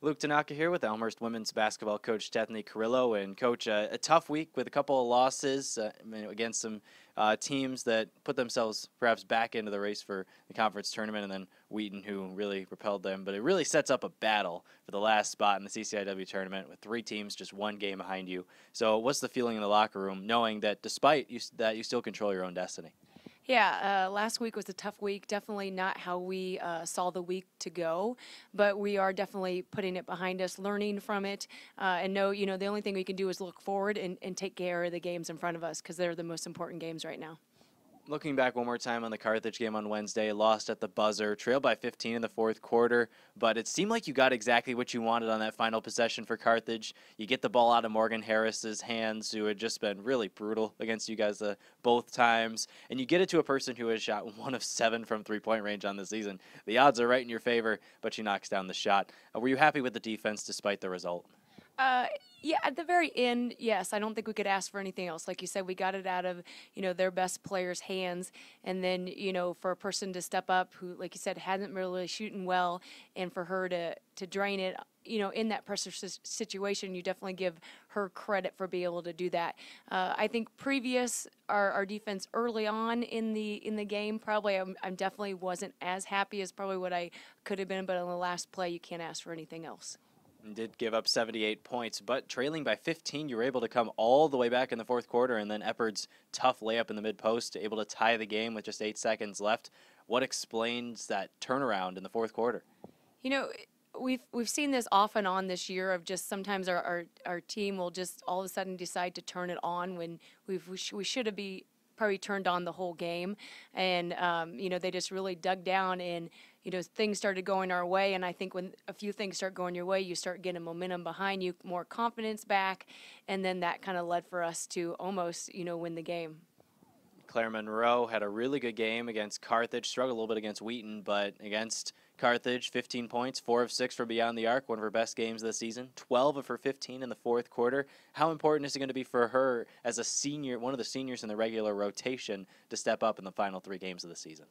Luke Tanaka here with Elmhurst women's basketball coach Tethnie Carrillo. And, coach, uh, a tough week with a couple of losses uh, against some uh, teams that put themselves perhaps back into the race for the conference tournament, and then Wheaton, who really repelled them. But it really sets up a battle for the last spot in the CCIW tournament with three teams just one game behind you. So, what's the feeling in the locker room knowing that despite you, that you still control your own destiny? Yeah, uh, last week was a tough week. Definitely not how we uh, saw the week to go, but we are definitely putting it behind us, learning from it, uh, and know you know the only thing we can do is look forward and, and take care of the games in front of us because they're the most important games right now looking back one more time on the Carthage game on Wednesday, lost at the buzzer, trailed by 15 in the fourth quarter, but it seemed like you got exactly what you wanted on that final possession for Carthage. You get the ball out of Morgan Harris's hands, who had just been really brutal against you guys uh, both times, and you get it to a person who has shot one of seven from three-point range on the season. The odds are right in your favor, but she knocks down the shot. Uh, were you happy with the defense despite the result? Uh, yeah, at the very end, yes. I don't think we could ask for anything else. Like you said, we got it out of you know their best players' hands, and then you know for a person to step up who, like you said, hasn't really shooting well, and for her to to drain it, you know, in that pressure situation, you definitely give her credit for being able to do that. Uh, I think previous our, our defense early on in the in the game, probably I'm, I'm definitely wasn't as happy as probably what I could have been, but on the last play, you can't ask for anything else did give up 78 points, but trailing by 15, you were able to come all the way back in the fourth quarter, and then Eppard's tough layup in the mid post, able to tie the game with just eight seconds left. What explains that turnaround in the fourth quarter? You know, we've we've seen this off and on this year of just sometimes our, our, our team will just all of a sudden decide to turn it on when we've we, sh- we should have be probably turned on the whole game, and um, you know they just really dug down and you know things started going our way. And I think when a few things start going your way, you start getting momentum behind you, more confidence back, and then that kind of led for us to almost you know win the game. Claire Monroe had a really good game against Carthage, struggled a little bit against Wheaton, but against Carthage, 15 points, 4 of 6 for Beyond the Arc, one of her best games of the season, 12 of her 15 in the fourth quarter. How important is it going to be for her as a senior, one of the seniors in the regular rotation, to step up in the final three games of the season?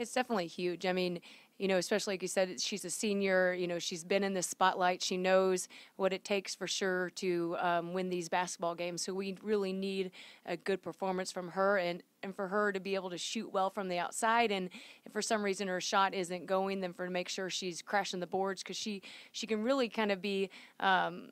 It's definitely huge. I mean, you know, especially like you said, she's a senior. You know, she's been in the spotlight. She knows what it takes for sure to um, win these basketball games. So we really need a good performance from her and, and for her to be able to shoot well from the outside. And if for some reason her shot isn't going, then for to make sure she's crashing the boards because she she can really kind of be. Um,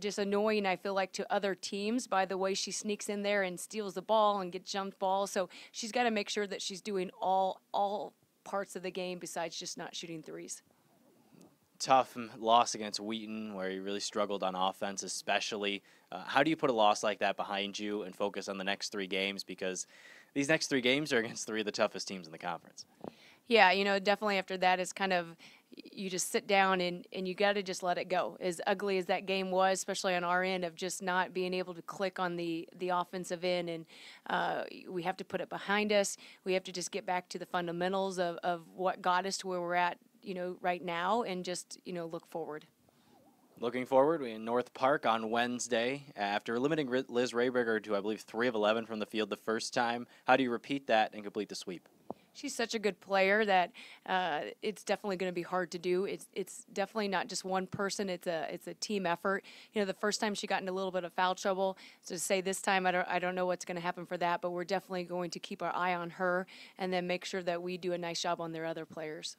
just annoying, I feel like, to other teams by the way she sneaks in there and steals the ball and gets jumped balls. So she's got to make sure that she's doing all all parts of the game besides just not shooting threes. Tough loss against Wheaton, where he really struggled on offense, especially. Uh, how do you put a loss like that behind you and focus on the next three games? Because these next three games are against three of the toughest teams in the conference. Yeah, you know, definitely after that is kind of you just sit down and, and you got to just let it go. As ugly as that game was, especially on our end of just not being able to click on the, the offensive end, and uh, we have to put it behind us. We have to just get back to the fundamentals of, of what got us to where we're at, you know, right now, and just you know look forward. Looking forward, we in North Park on Wednesday. After limiting Liz Rayberger to, I believe, 3 of 11 from the field the first time, how do you repeat that and complete the sweep? She's such a good player that uh, it's definitely going to be hard to do. It's it's definitely not just one person. It's a it's a team effort. You know, the first time she got in a little bit of foul trouble. So to say this time, I don't I don't know what's going to happen for that, but we're definitely going to keep our eye on her and then make sure that we do a nice job on their other players.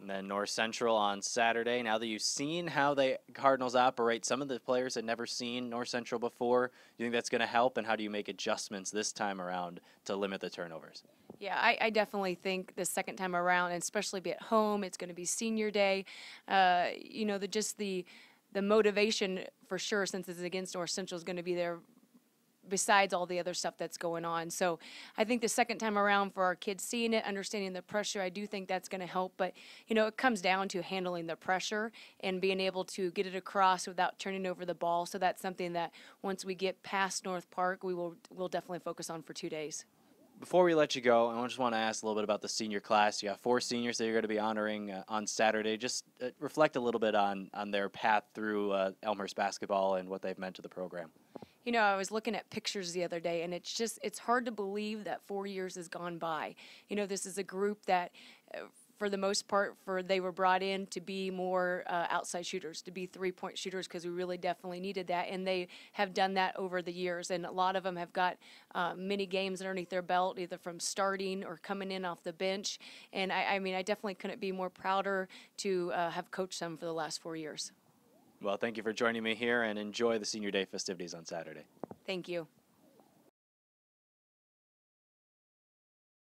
And then North Central on Saturday. Now that you've seen how the Cardinals operate, some of the players had never seen North Central before. Do you think that's going to help? And how do you make adjustments this time around to limit the turnovers? Yeah, I, I definitely think the second time around, and especially be at home, it's going to be senior day. Uh, you know, the just the the motivation for sure, since it's against North Central, is going to be there besides all the other stuff that's going on. So I think the second time around for our kids seeing it, understanding the pressure, I do think that's going to help. But, you know, it comes down to handling the pressure and being able to get it across without turning over the ball. So that's something that once we get past North Park, we will we'll definitely focus on for two days. Before we let you go, I just want to ask a little bit about the senior class. You have four seniors that you're going to be honoring uh, on Saturday. Just uh, reflect a little bit on, on their path through uh, Elmhurst basketball and what they've meant to the program. You know, I was looking at pictures the other day, and it's just, it's hard to believe that four years has gone by. You know, this is a group that, uh, for the most part, for they were brought in to be more uh, outside shooters, to be three point shooters, because we really definitely needed that. And they have done that over the years. And a lot of them have got uh, many games underneath their belt, either from starting or coming in off the bench. And I, I mean, I definitely couldn't be more prouder to uh, have coached them for the last four years. Well, thank you for joining me here and enjoy the senior day festivities on Saturday. Thank you.